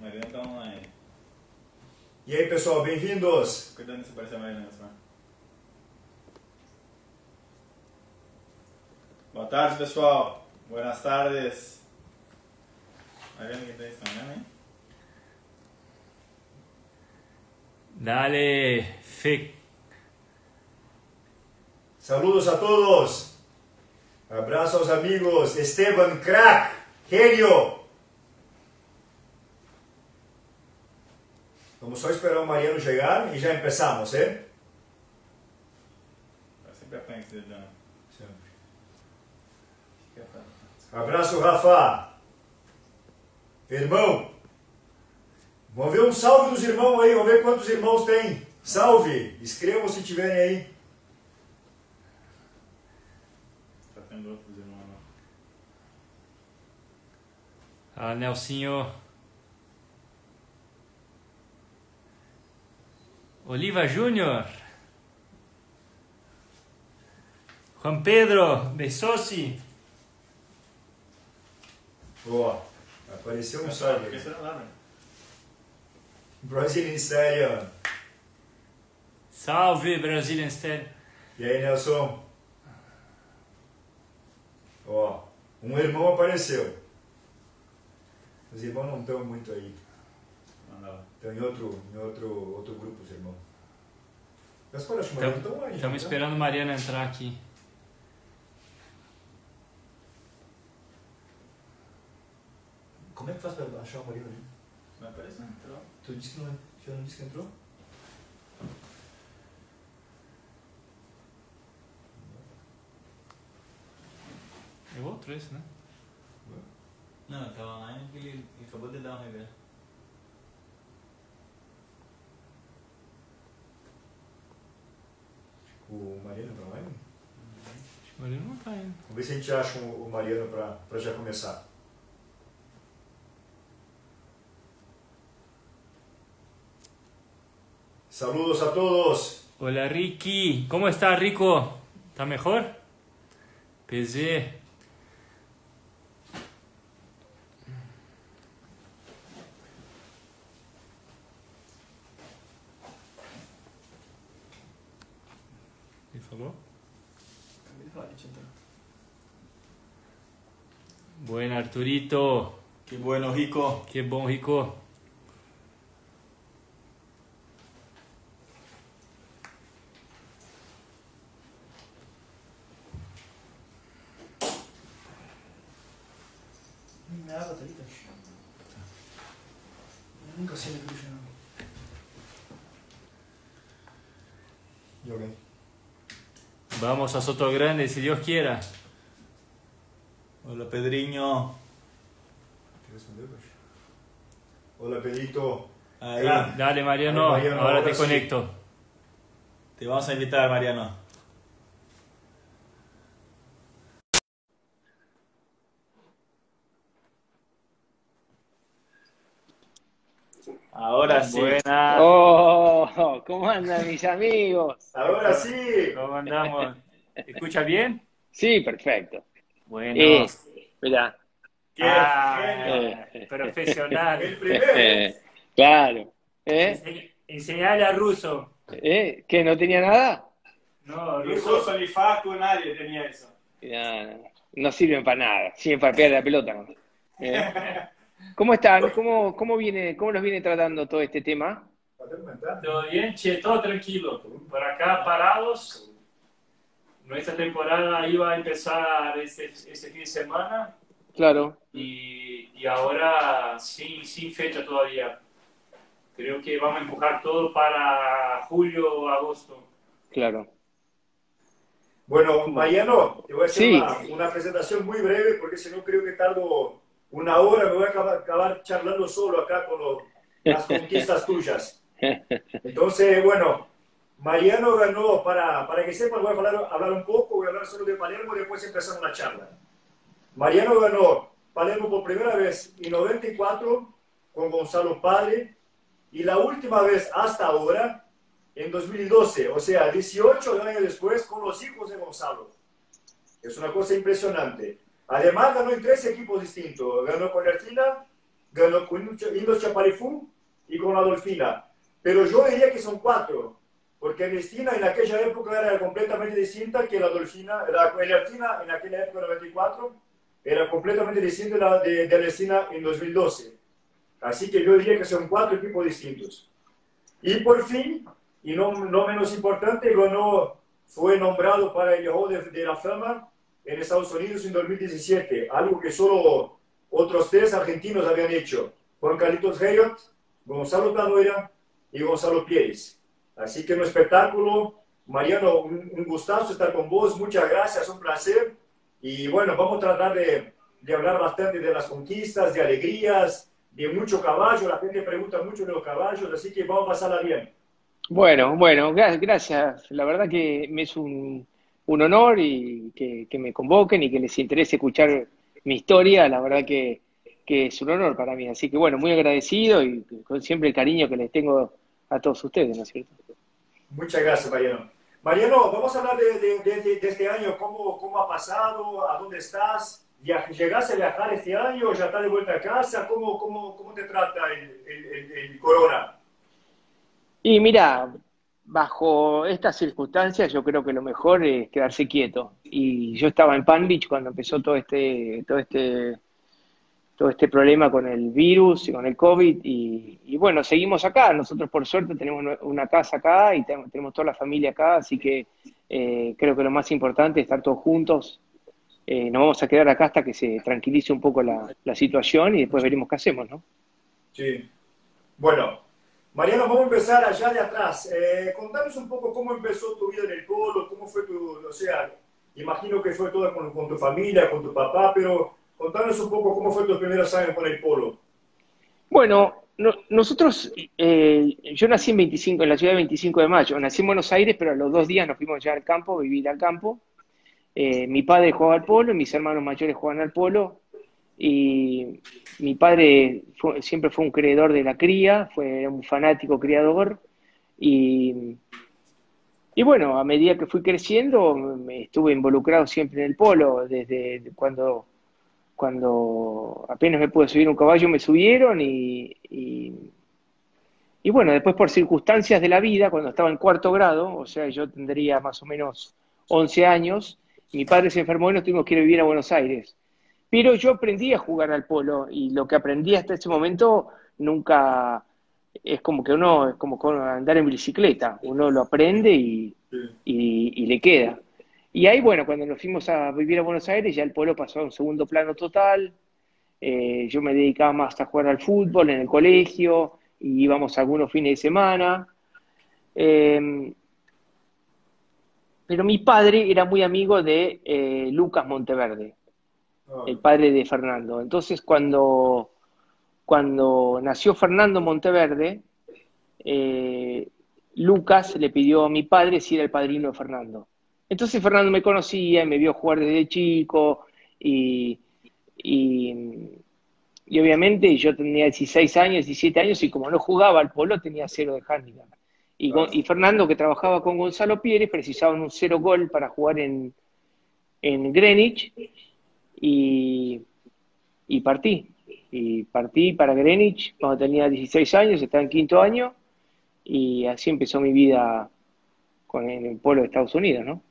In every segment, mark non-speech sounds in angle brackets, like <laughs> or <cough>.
Mariana tá online. E aí, pessoal, bem-vindos! Cuidando se parecer a Mariana, só. Boa tarde, pessoal. Buenas tardes. Mariana, que tá estranhando, hein? Dale, fe. Saludos a todos! Abraço aos amigos! Esteban, crack! Genio! Vamos só esperar o Mariano chegar e já começamos, hein? Eu sempre dedão. Fica fácil. Abraço, Rafa! Irmão! Vamos ver um salve dos irmãos aí, vamos ver quantos irmãos tem. Salve! Escrevam se tiverem aí. Tá tendo outros irmãos, não. Ah, Nelsinho. Oliva Júnior. Juan Pedro Besosi. Ó, apareceu um lá, velho? Brazilian Stallion. Salve, Brazilian Style. E aí, Nelson? Ó, um irmão apareceu. Os irmãos não estão muito aí. Estão em outro, em outro, outro grupo, os irmãos. Mas pode acho que mais estão aí. Estamos né? esperando Mariana entrar aqui. Como é que faz para achar o marido ali? Vai aparecer, entrou. Tu disse que não, você não disse que entrou? É outro esse, né? Não, eu tava online porque ele, ele acabou de dar um revés. O Mariano tá online? Acho que Mariana não tá indo. Vamos ver se a gente acha o o Mariano para já começar. Saludos a todos. Hola Ricky, ¿cómo está Rico? ¿Está mejor? PZ. Arturito, Que bueno, Rico. qué bom Rico. Tá Nunca? Vamos a Soto Grande, si Dios quiera. Hola, Baixo? Olá, Benito. Ahí. Ah. Dale Mariano, Ay, Mariano, ahora ahora te sí. conecto. Te vamos a invitar, Mariano. Ahora sí. Buena. Oh, ¿cómo andan mis amigos? Agora sim! ¿Cómo andamos? ¿Escucha bien? Sí, perfecto. Bueno. Eh, mirá, Qué Ah, genio. profesional. <laughs> El primero! eh, claro. ¿Eh? Ense- Enseñale a ruso. ¿Eh? ¿Que no tenía nada? No, Ni ruso. Russo, ni nadie tenía eso. No, no, sirven para nada, sirven para pegar la pelota. ¿no? ¿Eh? ¿Cómo están? ¿Cómo, cómo, viene, ¿Cómo los viene tratando todo este tema? Todo bien, che, todo tranquilo. Por acá parados. Nuestra temporada iba a empezar este, este fin de semana Claro, y, y ahora sin, sin fecha todavía. Creo que vamos a empujar todo para julio o agosto. claro. Bueno, Mariano, te voy a hacer Sí. una, una presentación muy breve porque si no creo que tardo una hora, me voy a acabar, acabar charlando solo acá con lo- las conquistas tuyas. <laughs> Entonces, bueno, Mariano ganó, para, para que sepan, voy a hablar, hablar un poco, voy a hablar solo de Palermo y después empezamos la charla. Mariano ganó Palermo por primera vez en 94 con Gonzalo Padre y la última vez hasta ahora en 2012, o sea, 18 años después con los hijos de Gonzalo. Es una cosa impresionante. Además ganó en tres equipos distintos. Ganó con Ertina, ganó con Indos Chapalifún y con Adolfina. Pero yo diría que son cuatro, porque Ernestina en aquella época era completamente distinta que la Adolfina, la Ernestina en aquella época, 94, era completamente distinta de, de Ernestina en 2012. Así que yo diría que son cuatro equipos distintos. Y por fin, y no, no menos importante, ganó, fue nombrado para el Hall de, la Fama en Estados Unidos en 2017, algo que solo otros tres argentinos habían hecho. Juan Carlitos Heyot, Gonzalo Tanuera y Gonzalo Pérez. Así que un espectáculo. Mariano, un, gustazo estar con vos. Muchas gracias, un placer. Y bueno, vamos a tratar de, hablar bastante de las conquistas, de alegrías, de mucho caballo. La gente pregunta mucho de los caballos, así que vamos a pasarla bien. Bueno, bueno, gracias. La verdad que me es un, honor y que, que, me convoquen y que les interese escuchar mi historia. La verdad que, que es un honor para mí. Así que bueno, muy agradecido y con siempre el cariño que les tengo a todos ustedes, ¿no es cierto? Muchas gracias, Mariano. Mariano, vamos a hablar de, este año, ¿Cómo, cómo ha pasado, a dónde estás. ¿Llegaste a viajar este año? ¿Ya estás de vuelta a casa? ¿Cómo, cómo, cómo te trata el, el, el, corona? Y mira, bajo estas circunstancias yo creo que lo mejor es quedarse quieto. Y yo estaba en Palm Beach cuando empezó todo este, todo este, todo este problema con el virus y con el COVID. Y, bueno, seguimos acá. Nosotros por suerte tenemos una casa acá y tenemos, toda la familia acá, así que eh, creo que lo más importante es estar todos juntos, eh, nos vamos a quedar acá hasta que se tranquilice un poco la, situación y después veremos qué hacemos, ¿no? Sí. Bueno, Mariano, vamos a empezar allá de atrás. Eh, contanos un poco cómo empezó tu vida en el polo, cómo fue tu, o sea, imagino que fue todo con tu familia, con tu papá, pero contanos un poco cómo fue tu primeros años con el polo. Bueno, no, nosotros, eh, yo nací en, 25, en la ciudad de 25 de mayo, nací en Buenos Aires, pero a los dos días nos fuimos ya al campo, vivir al campo. Eh, mi padre jugaba al polo, mis hermanos mayores juegan al polo, y mi padre siempre fue un creador de la cría, fue un fanático criador, y, y bueno, a medida que fui creciendo, me estuve involucrado siempre en el polo, desde cuando, cuando apenas me pude subir un caballo, me subieron, y, y, y bueno, después por circunstancias de la vida, cuando estaba en cuarto grado, o sea, yo tendría más o menos 11 años, mi padre se enfermó y nos tuvimos que ir a vivir a Buenos Aires. Pero yo aprendí a jugar al polo y lo que aprendí hasta ese momento nunca es como que uno es como andar en bicicleta, uno lo aprende y, y, y, le queda. Y ahí, bueno, cuando nos fuimos a vivir a Buenos Aires, ya el polo pasó a un segundo plano total. Eh, yo me dedicaba más a jugar al fútbol en el colegio y íbamos algunos fines de semana. Eh, pero mi padre era muy amigo de eh, Lucas Monteverde, oh. el padre de Fernando. Entonces, cuando, cuando nació Fernando Monteverde, eh, Lucas le pidió a mi padre si era el padrino de Fernando. Entonces Fernando me conocía y me vio jugar desde chico y, y, y obviamente yo tenía 16 años, 17 años y como no jugaba al polo tenía cero de handicap. Y, y, Fernando, que trabajaba con Gonzalo Pérez, precisaban un cero gol para jugar en, en Greenwich y, y, partí. Y partí para Greenwich cuando tenía 16 años, estaba en quinto año, y así empezó mi vida con el, el pueblo de Estados Unidos, ¿no?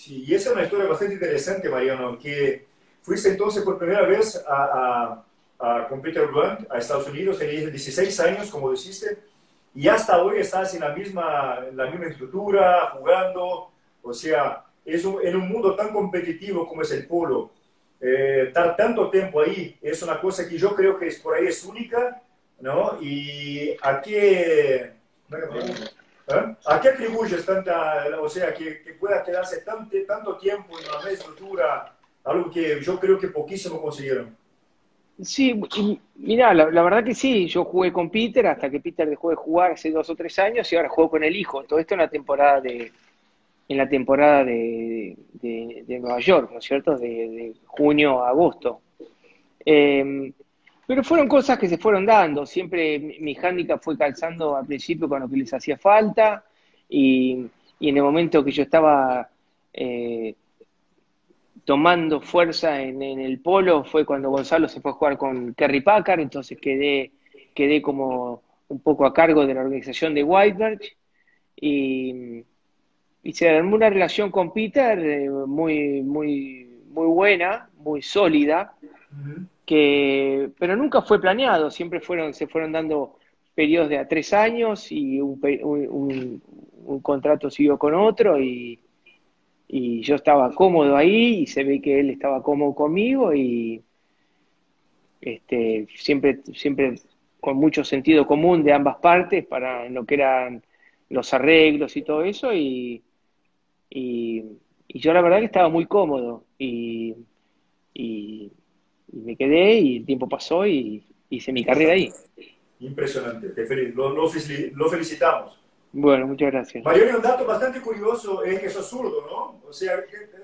Sí, y esa es una historia bastante interesante, Mariano, que fuiste entonces por primera vez a, a, a con Peter Blunt a Estados Unidos, tenías 16 años, como dijiste, y hasta hoy estás en la misma, en la misma estructura, jugando, o sea, es un, en un mundo tan competitivo como es el polo, eh, estar tanto tiempo ahí es una cosa que yo creo que es, por ahí es única, ¿no? Y a qué, ¿eh? ¿a qué atribuyes tanta, o sea, que, que pueda quedarse tanto, tanto tiempo en la misma estructura, algo que yo creo que poquísimo consiguieron? Sí, mira, la, verdad que sí, yo jugué con Peter hasta que Peter dejó de jugar hace dos o tres años y ahora juego con el hijo. Todo esto en la temporada de, en la temporada de, de, de Nueva York, ¿no es cierto? De, de junio a agosto. Eh, pero fueron cosas que se fueron dando. Siempre mi, hándicap fue calzando al principio con lo que les hacía falta y, y en el momento que yo estaba eh, tomando fuerza en, el polo fue cuando Gonzalo se fue a jugar con Kerry Packard, entonces quedé, quedé como un poco a cargo de la organización de Whiteberg y, y se armó una relación con Peter eh, muy, muy, muy buena, muy sólida, que, pero nunca fue planeado, siempre fueron, se fueron dando periodos de a tres años y un, un, contrato siguió con otro y, y yo estaba cómodo ahí y se ve que él estaba cómodo conmigo y este, siempre, siempre con mucho sentido común de ambas partes para lo que eran los arreglos y todo eso y, y, yo la verdad que estaba muy cómodo y, y, me quedé y el tiempo pasó y hice mi carrera ahí. Impresionante, lo, lo felicitamos. Bueno, muchas gracias. Mayor, un dato bastante curioso es que sos zurdo, ¿no? O sea,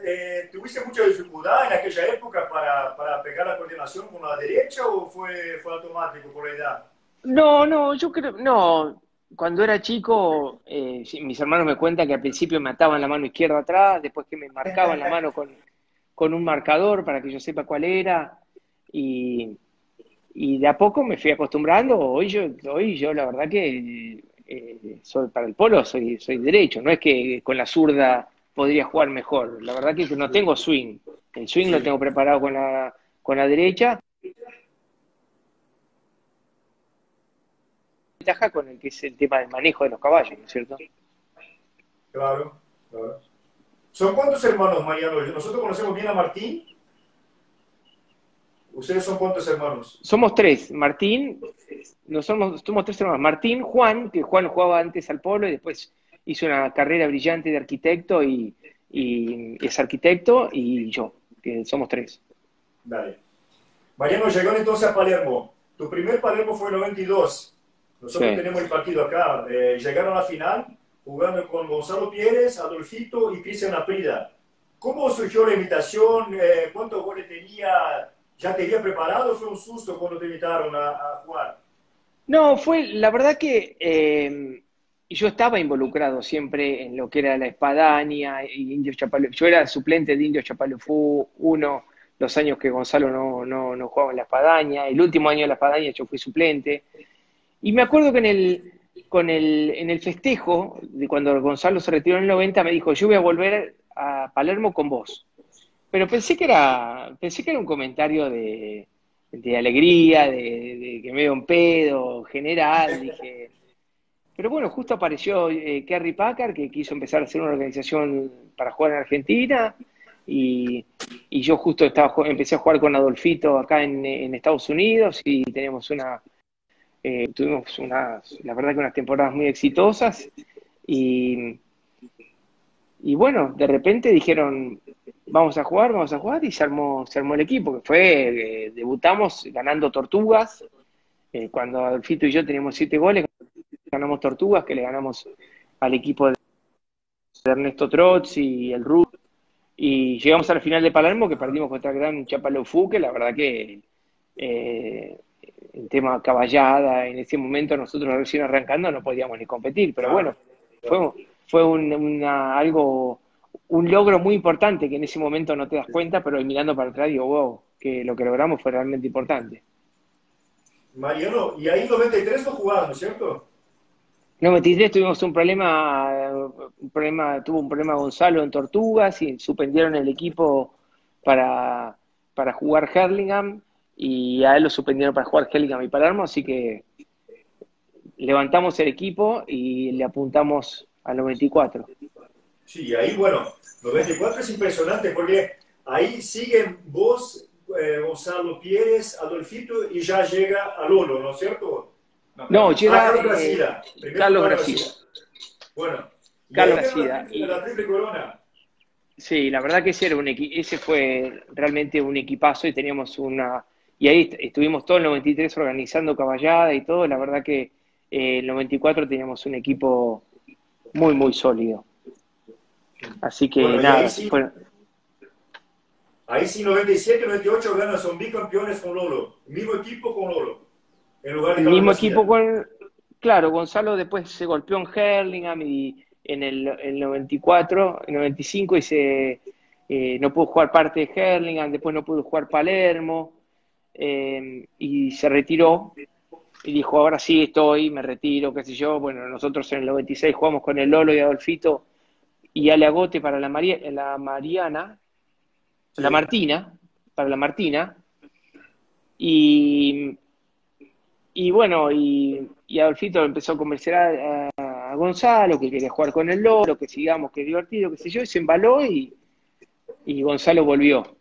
eh, ¿tuviste mucha dificultad en aquella época para, para, pegar la coordinación con la derecha o fue, fue automático por la edad? No, no, yo creo, no. Cuando era chico, eh, mis hermanos me cuentan que al principio me ataban la mano izquierda atrás, después que me marcaban la mano con, con un marcador para que yo sepa cuál era. Y, y de a poco me fui acostumbrando. Hoy yo, hoy yo la verdad que eh, soy, para el polo soy, soy derecho, no es que con la zurda podría jugar mejor. La verdad que no tengo swing. El swing lo tengo preparado con la, con la derecha. Ventaja con el que es el tema del manejo de los caballos, ¿no es cierto? Claro, claro. ¿Son cuántos hermanos, Mariano? Nosotros conocemos bien a Martín, ¿Ustedes son cuántos hermanos? Somos tres. Martín, no somos, somos tres hermanos. Martín, Juan, que Juan jugaba antes al polo y después hizo una carrera brillante de arquitecto y, es arquitecto, y yo, que somos tres. Dale. Mariano, llegó entonces a Palermo. Tu primer Palermo fue en 92. Nosotros tenemos el partido acá. Eh, llegaron a la final jugando con Gonzalo Pérez, Adolfito y Cristian Aprida. ¿Cómo surgió la invitación? Eh, ¿Cuántos goles tenía? ¿Ya te había preparado o fue un susto cuando te invitaron a, jugar? No, fue, la verdad que eh, yo estaba involucrado siempre en lo que era la espadaña y Indio Chapalufú. Yo era suplente de Indio Chapalufú uno, los años que Gonzalo no, no, no jugaba en la espadaña. El último año de la espadaña yo fui suplente. Y me acuerdo que en el, con el, en el festejo, de cuando Gonzalo se retiró en el 90, me dijo, yo voy a volver a Palermo con vos. Pero pensé que era, pensé que era un comentario de, alegría, de, que me dio un pedo general, <laughs> dije. Pero bueno, justo apareció eh, Kerry Packard, que quiso empezar a hacer una organización para jugar en Argentina, y, yo justo estaba, empecé a jugar con Adolfito acá en, Estados Unidos, y tenemos una, eh, tuvimos unas, la verdad que unas temporadas muy exitosas, y, y bueno, de repente dijeron, vamos a jugar, vamos a jugar, y se armó, se armó el equipo, que fue, eh, debutamos ganando Tortugas, eh, cuando Adolfito y yo teníamos siete goles, ganamos Tortugas, que le ganamos al equipo de Ernesto Trotz y el Ruth, y llegamos a la final de Palermo, que perdimos contra el gran Chapalofú, que la verdad que eh, en tema caballada, en ese momento nosotros recién arrancando no podíamos ni competir, pero bueno, fue fue un, una, algo, un logro muy importante que en ese momento no te das cuenta, pero mirando para atrás digo, wow, que lo que logramos fue realmente importante. Mariano, y ahí en 93 no jugaron, ¿no es cierto? En 93 tuvimos un problema, un problema, tuvo un problema Gonzalo en Tortugas y suspendieron el equipo para, para jugar Herlingham y a él lo suspendieron para jugar Herlingham y Palermo, así que levantamos el equipo y le apuntamos al 94. Sí, ahí, bueno, 94 es impresionante porque ahí siguen vos, eh, Gonzalo Pérez, Adolfito y ya llega a Lolo, ¿no es cierto? No, llega Carlos Gracida. Eh, Carlos Gracida. Bueno, Carlos Gracida. La triple corona. Sí, la verdad que ese, era un ese fue realmente un equipazo y teníamos una... Y ahí estuvimos todo el 93 organizando caballada y todo. La verdad que eh, el 94 teníamos un equipo muy, muy sólido. Así que nada. Ahí sí, ahí sí, 97, 98 ganas, son bicampeones con Lolo. mismo equipo con Lolo. En lugar de el mismo equipo con. Claro, Gonzalo después se golpeó en Herlingham y en el, el 94, el 95 y se, eh, no pudo jugar parte de Herlingham, después no pudo jugar Palermo, eh, y se retiró y dijo, ahora sí estoy, me retiro, qué sé yo. Bueno, nosotros en el 96 jugamos con el Lolo y Adolfito y Ale Agote para la, la Mariana, la Martina, para la Martina. Y, y bueno, y, Adolfito empezó a convencer a, Gonzalo que quería jugar con el Lolo, que sigamos, que es divertido, qué sé yo, y se embaló y, y Gonzalo volvió.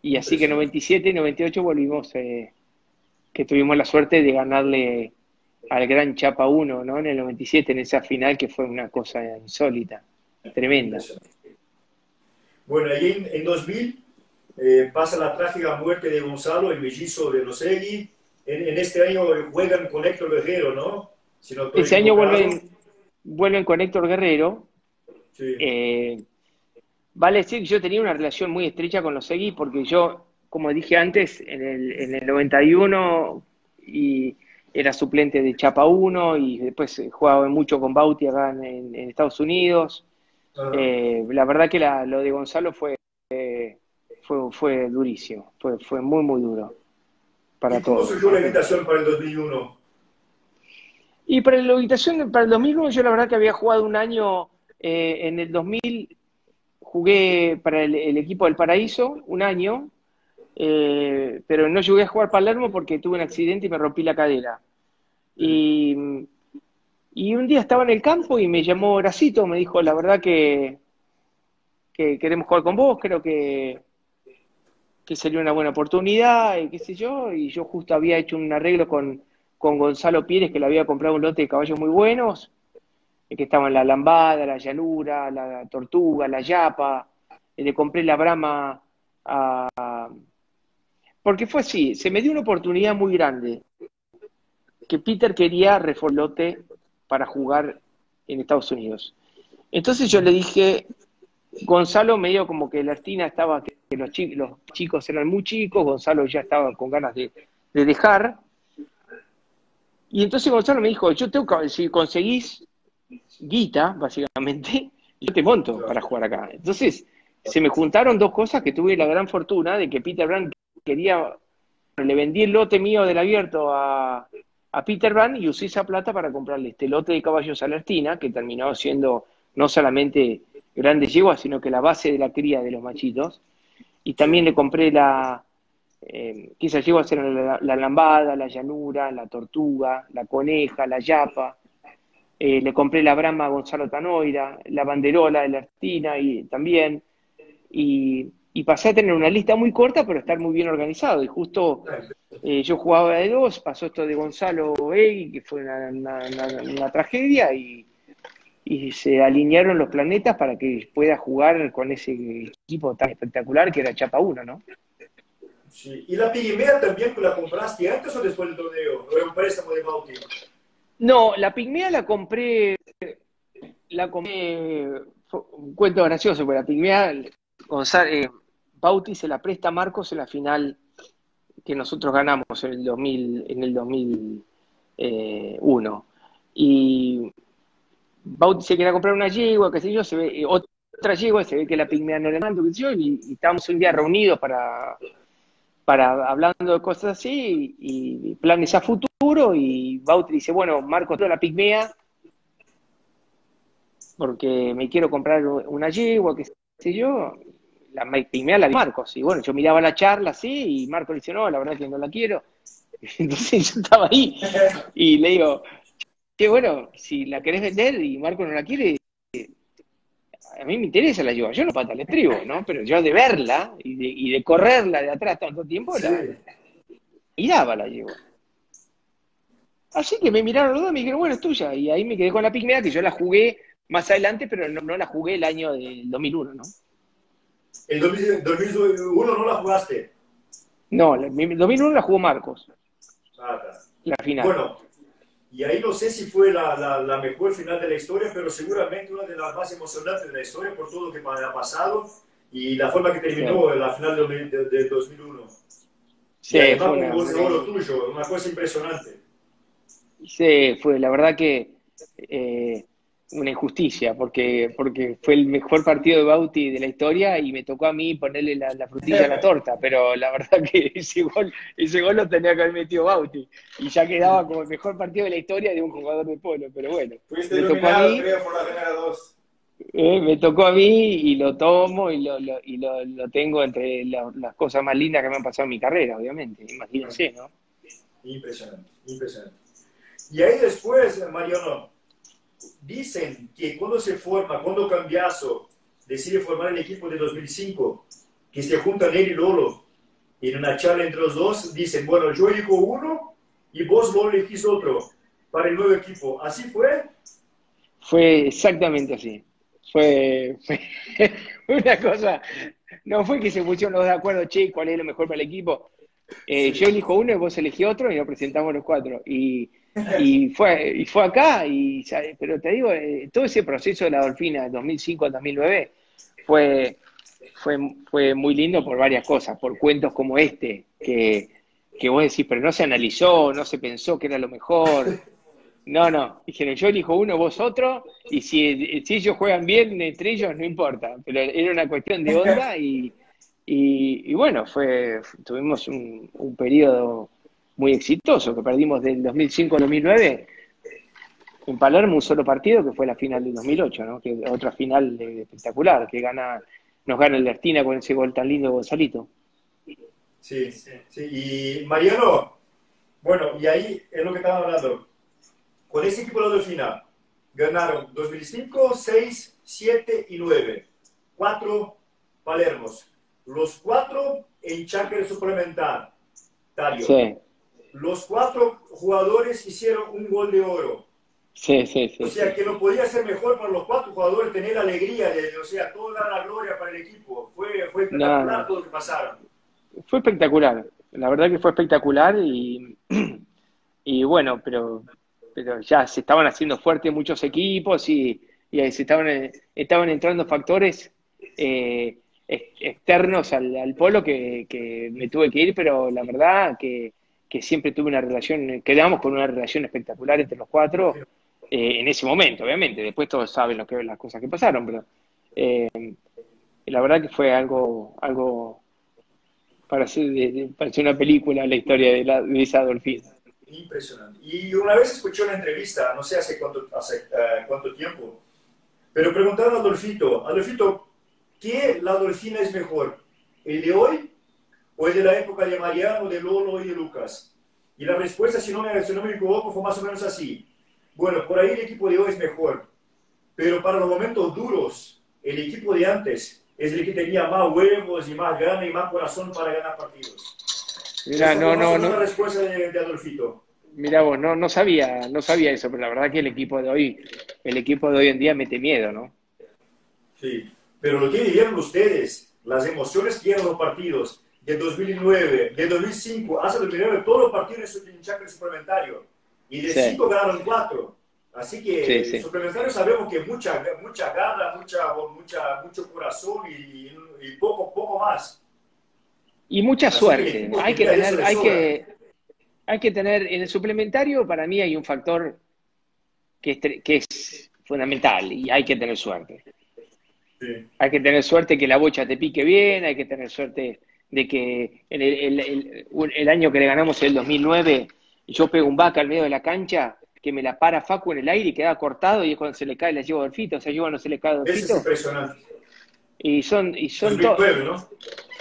Y así que en 97 y 98 volvimos, eh, que tuvimos la suerte de ganarle al gran Chapa 1, ¿no? En el 97, en esa final que fue una cosa insólita, tremenda. Bueno, ahí en, 2000 eh, pasa la trágica muerte de Gonzalo, el mellizo de los En, en este año juegan con Héctor Guerrero, ¿no? Ese año vuelven, vuelven con Héctor Guerrero. Sí. Eh, Vale decir que yo tenía una relación muy estrecha con los Segui porque yo, como dije antes, en el, en el 91 y era suplente de Chapa 1 y después jugaba mucho con Bauti acá en, Estados Unidos. Eh, la verdad que lo de Gonzalo fue, fue, fue durísimo, fue, fue muy, muy duro para ¿Y ¿Cómo surgió la invitación para el 2001? Y para la invitación para el 2001 yo la verdad que había jugado un año eh, en el 2000 jugué para el, equipo del Paraíso un año, eh, pero no llegué a jugar Palermo porque tuve un accidente y me rompí la cadera. Y, un día estaba en el campo y me llamó Gracito, me dijo, la verdad que, que queremos jugar con vos, creo que, que sería una buena oportunidad, y qué sé yo, y yo justo había hecho un arreglo con, con Gonzalo Pérez, que le había comprado un lote de caballos muy buenos, que estaban la lambada, la llanura, la tortuga, la yapa, le compré la brama a... Porque fue así, se me dio una oportunidad muy grande, que Peter quería refolote para jugar en Estados Unidos. Entonces yo le dije, Gonzalo medio como que la estina estaba, que los, chicos, los chicos eran muy chicos, Gonzalo ya estaba con ganas de, de dejar. Y entonces Gonzalo me dijo, yo tengo que, si conseguís guita, básicamente, yo te monto para jugar acá. Entonces, se me juntaron dos cosas que tuve la gran fortuna de que Peter Brand quería, le vendí el lote mío del abierto a, Peter Brand y usé esa plata para comprarle este lote de caballos a la que terminó siendo no solamente grandes yeguas, sino que la base de la cría de los machitos. Y también le compré la, quizás yeguas eran la, la, lambada, la llanura, la tortuga, la coneja, la yapa, eh, le compré la Brahma a Gonzalo Tanoira, la banderola de la Artina y también. Y, pasé a tener una lista muy corta, pero estar muy bien organizado. Y justo eh, yo jugaba de dos, pasó esto de Gonzalo Egui, que fue una, tragedia, y, se alinearon los planetas para que pueda jugar con ese equipo tan espectacular que era Chapa 1, ¿no? Sí. ¿Y la pigmea también la compraste antes o después del torneo? ¿O era un préstamo de Bauti? No, la pigmea la compré, la compré, un cuento gracioso, porque la pigmea, eh, Bauti se la presta a Marcos en la final que nosotros ganamos en el 2000, en el 2001. Eh, y Bauti se quería comprar una yegua, qué sé yo, se ve, eh, otra yegua, se ve que la pigmea no le mando, qué sé yo, y, y estábamos un día reunidos para para hablando de cosas así y, planes a futuro y Bauti dice, bueno, Marco toda la pigmea porque me quiero comprar una yegua, qué sé yo, la pigmea la de Marcos. Y bueno, yo miraba la charla así y Marco dice, no, la verdad que no la quiero. <laughs> Entonces yo estaba ahí y le digo, que bueno, si la querés vender y Marco no la quiere, a mí me interesa la yegua, yo no pata el estribo, ¿no? Pero yo de verla y de, correrla de atrás tanto tiempo, la, miraba la yegua. Así que me miraron los dos y me dijeron, bueno, es tuya. Y ahí me quedé con la pigmea, que yo la jugué más adelante, pero no, la jugué el año del 2001, ¿no? ¿El 2001 no la jugaste? No, el 2001 la jugó Marcos. Ah, la final. Bueno, y ahí no sé si fue la, la, mejor final de la historia, pero seguramente una de las más emocionantes de la historia por todo lo que ha pasado y la forma que terminó la final de, 2001. Sí, fue una, un tuyo, una cosa impresionante. Sí, fue la verdad que eh, una injusticia, porque, porque fue el mejor partido de Bauti de la historia y me tocó a mí ponerle la, frutilla a la torta, pero la verdad <laughs> que ese gol, ese gol lo tenía que haber metido Bauti y ya quedaba como el mejor partido de la historia de un jugador de polo, pero bueno. me tocó a mí, eh, me tocó a mí y lo tomo y lo, y lo, lo tengo entre las cosas más lindas que me han pasado en mi carrera, obviamente, imagínense, ¿no? Impresionante, impresionante. Y ahí después, Mariano, dicen que cuando se forma, cuando Cambiaso decide formar el equipo de 2005, que se juntan él y Lolo, en una charla entre los dos, dicen, bueno, yo elijo uno y vos lo elegís otro para el nuevo equipo. ¿Así fue? Fue exactamente así. Fue, <laughs> una cosa, no fue que se pusieron los de acuerdo, che, cuál es lo mejor para el equipo. Eh, yo elijo uno y vos elegí otro y nos presentamos los cuatro. Y <laughs> y fue, y fue acá, y, pero te digo, eh, todo ese proceso de la Dolfina, 2005 al 2009, fue, fue, fue muy lindo por varias cosas, por cuentos como este, que, que vos decís, pero no se analizó, no se pensó que era lo mejor. <laughs> No, no, dijeron, yo elijo uno, vos otro, y si, si ellos juegan bien entre ellos, no importa, pero era una cuestión de onda y, y, bueno, fue, tuvimos un, periodo muy exitoso, que perdimos del 2005 al 2009 en Palermo un solo partido, que fue la final del 2008, ¿no? que otra final espectacular, que gana nos gana el Dertina con ese gol tan lindo de Gonzalito. Sí. Y Mariano, bueno, y ahí es lo que estaba hablando. Con ese equipo de final, ganaron 2005, 6, 7 y 9. Cuatro Palermos. Los cuatro en Cháquer suplementar. Tario. Sí los cuatro jugadores hicieron un gol de oro. Sí, sí, sí. O sea, que no podía ser mejor para los cuatro jugadores tener la alegría, de, o sea, toda la gloria para el equipo. Fue, fue espectacular todo lo que pasaron. Fue espectacular, la verdad que fue espectacular y, <clears throat> y bueno, pero, pero ya se estaban haciendo fuertes muchos equipos y, y se estaban, estaban entrando factores eh, externos al, polo que, me tuve que ir, pero la verdad que siempre tuve una relación, quedamos con una relación espectacular entre los cuatro eh, en ese momento, obviamente. Después todos saben lo que las cosas que pasaron, pero eh, la verdad que fue algo, algo para hacer, de, una película la historia de, la, de esa Adolfina. Impresionante. Y una vez escuché una entrevista, no sé hace cuánto, hace, cuánto tiempo, pero preguntaron a Adolfito, Adolfito, ¿qué la Adolfina es mejor? ¿El de hoy o es de la época de Mariano, de Lolo y de Lucas? Y la respuesta, si no, me, si no me equivoco, fue más o menos así. Bueno, por ahí el equipo de hoy es mejor, pero para los momentos duros, el equipo de antes es el que tenía más huevos y más ganas y más corazón para ganar partidos. Mira, no, no, no. La respuesta de, de, Adolfito. Mira vos, no, no sabía, no sabía eso, pero la verdad que el equipo de hoy, el equipo de hoy en día mete miedo, ¿no? Sí, pero lo que vivieron ustedes, las emociones que dieron los partidos, de 2009, de 2005 hasta 2009, todos los partidos en Champions suplementario. Y de 5 ganaron 4. Así que sí, suplementario sabemos que mucha, mucha garra, mucha, mucha, mucho corazón y, y poco, poco más. Y mucha suerte. hay que tener, hay que, hay que tener, en el suplementario para mí hay un factor que es, que es fundamental y hay que tener suerte. Hay que tener suerte que la bocha te pique bien, hay que tener suerte de que en el, el, año que le ganamos el 2009, yo pego un vaca al medio de la cancha, que me la para Facu en el aire y queda cortado y es cuando se le cae la llevo del fito, o sea, yo no se le cae del fito. Es impresionante. Y son, y son 2009, ¿no?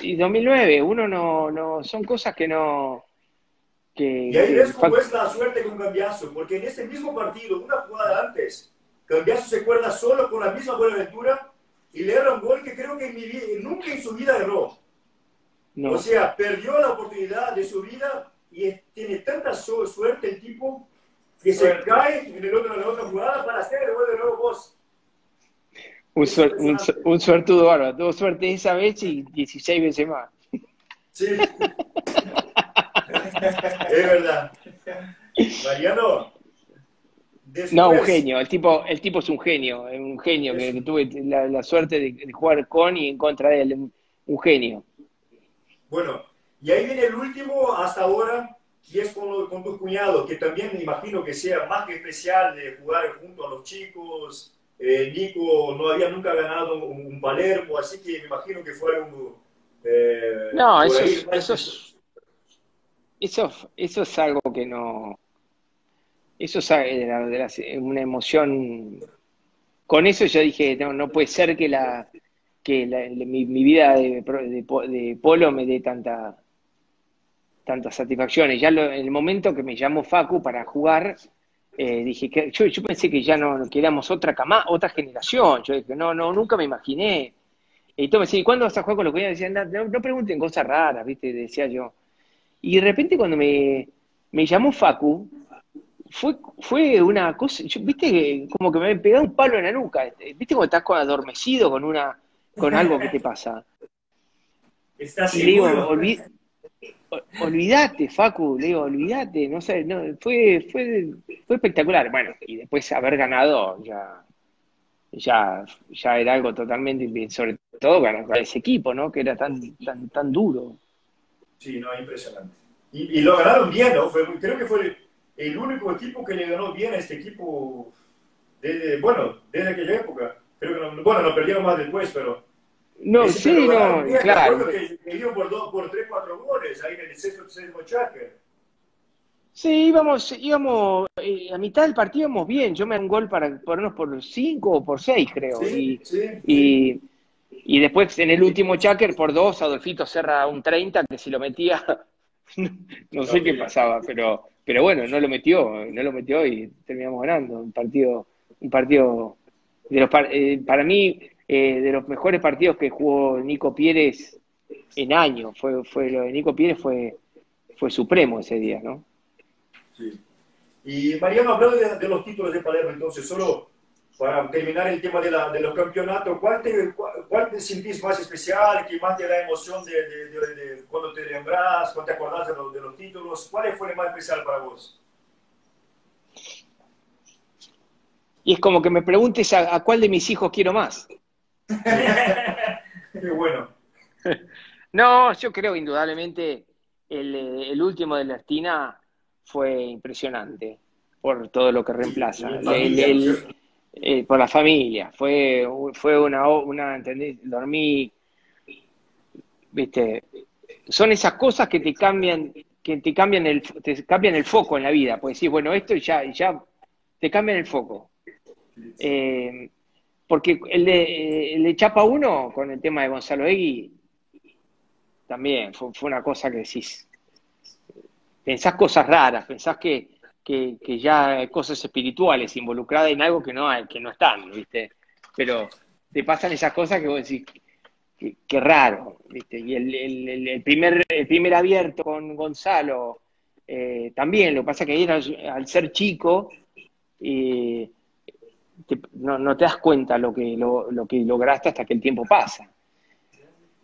Y 2009, uno no, no, son cosas que no... Que, y ahí ves cómo es la suerte con Cambiazo, porque en ese mismo partido, una jugada antes, Cambiazo se acuerda solo con la misma Buenaventura y le erra un gol que creo que en mi vida, nunca en su vida erró. O sea, perdió la oportunidad de su vida y tiene tanta suerte el tipo que se cae en, el otro, en la otra jugada para hacer el gol de nuevo vos. Un, suer, un, un, suertudo bárbaro. Tuvo suerte esa vez y 16 veces más. Sí. <laughs> es verdad. Mariano. Después... No, un genio. El tipo, el tipo es un genio. Un genio que, que tuve la, la suerte de, de, jugar con y en contra de él. Un, un genio. Bueno, y ahí viene el último hasta ahora, que es con, con tu cuñado, que también me imagino que sea más que especial de jugar junto a los chicos, eh, Nico no había nunca ganado un, Palermo, así que me imagino que fue un... Eh, no, eso, es, eso, es, eso, eso es algo que no... Eso es de una emoción... Con eso yo dije, no, no puede ser que la que mi, vida de, polo me dé tanta tantas satisfacciones. Ya en el momento que me llamó Facu para jugar, eh, dije que yo, pensé que ya no que otra cama, otra generación. Yo dije, no, no, nunca me imaginé. Y todo me decía, ¿cuándo vas a jugar con los que Decían, no, no, pregunten cosas raras, ¿viste? Decía yo. Y de repente cuando me, me llamó Facu, fue, fue una cosa, viste, como que me pegado un palo en la nuca. ¿Viste cuando estás adormecido con una con algo que te pasa? Estás y digo, olvídate, Facu, le digo, olvídate, no sé, no, fue, fue, fue espectacular. Bueno, y después haber ganado ya, ya, ya era algo totalmente, sobre todo ganar ese equipo, ¿no? Que era tan, tan, tan duro. Sí, no, impresionante. Y, lo ganaron bien, ¿no? creo que fue el único equipo que le ganó bien a este equipo desde, bueno, desde aquella época. Creo que no, bueno, lo perdieron más después, pero no, sí, no, claro. Que, que por, dos, por tres, cuatro goles ahí en el sexto, sexto chaque. Sí, íbamos, íbamos eh, a mitad del partido íbamos bien. Yo me un gol para ponernos por cinco o por seis, creo. Sí, y, sí, y, y, después en el último chacker por dos, Adolfito cerra un 30, que si lo metía, <laughs> no sé qué pasaba, pero, pero bueno, no lo metió, no lo metió y terminamos ganando. Un partido, un partido de los eh, para mí eh, de los mejores partidos que jugó Nico Pérez en años. Fue, fue lo de Nico Pérez fue, fue supremo ese día, ¿no? Sí. Y Mariano, hablando de, los títulos de Palermo, entonces, solo para terminar el tema de, la, de los campeonatos, ¿cuál te, cuál, te sentís más especial, qué más te da emoción de, de, cuando te lembras, cuando te acordás de los, de los títulos? ¿Cuál fue el más especial para vos? Y es como que me preguntes a, a cuál de mis hijos quiero más. <laughs> Qué bueno. <laughs> No, yo creo indudablemente el, el último de la Estina fue impresionante por todo lo que reemplaza. Eh, por la familia. Fue, fue una, una ¿entendés? Dormí, viste, son esas cosas que te cambian, que te cambian el, te cambian el foco en la vida. Pues decir, bueno, esto ya, ya te cambian el foco. Eh, porque el de, Chapa 1, con el tema de Gonzalo Egui, también fue, una cosa que decís, pensás cosas raras, pensás que, que, ya hay cosas espirituales involucradas en algo que no, hay, que no están, ¿viste? Pero te pasan esas cosas que vos decís, qué raro, ¿viste? Y el, el, primer, el primer abierto con Gonzalo, eh, también, lo que pasa que ahí al ser chico, eh, no, te das cuenta lo que, lo, que lograste hasta que el tiempo pasa.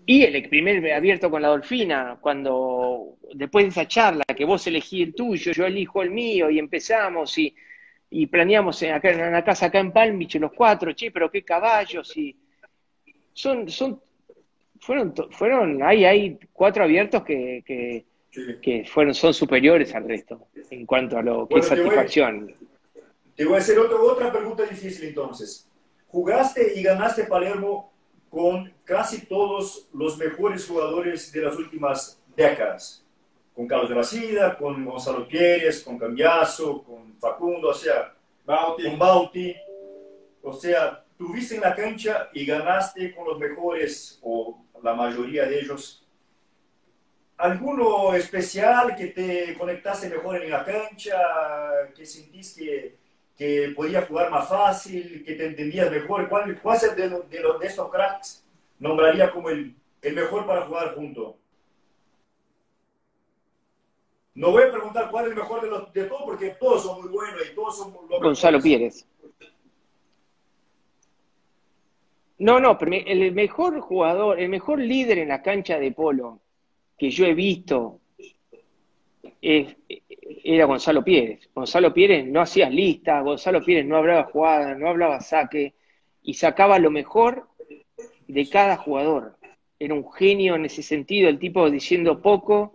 Y el primer abierto con la Dolfina, cuando después de esa charla, que vos elegí el tuyo, yo elijo el mío, y empezamos y, y planeamos en, acá, en la casa acá en Palmich los cuatro, che, pero qué caballos, y son, son, fueron, fueron, hay, hay cuatro abiertos que, que, fueron, son superiores al resto, en cuanto a lo que es satisfacción. Te voy a hacer otra pregunta difícil entonces. Jugaste y ganaste Palermo con casi todos los mejores jugadores de las últimas décadas. Con Carlos de la Sida, con Gonzalo Pérez, con Cambiaso, con Facundo, o sea, con Bauti. O sea, tuviste en la cancha y ganaste con los mejores, o la mayoría de ellos. ¿Alguno especial que te conectaste mejor en la cancha, que sentís que que podía jugar más fácil, que te entendías mejor? ¿Cuál, cuál de, de, de, estos cracks nombraría como el, el mejor para jugar junto? No voy a preguntar cuál es el mejor de, los, de todos, porque todos son muy buenos y todos son muy Gonzalo Pérez. No, no, pero el mejor jugador, el mejor líder en la cancha de polo que yo he visto es, era Gonzalo Pérez. Gonzalo Pérez no hacía listas, Gonzalo Pérez no hablaba jugada, no hablaba saque y sacaba lo mejor de cada jugador. Era un genio en ese sentido, el tipo diciendo poco,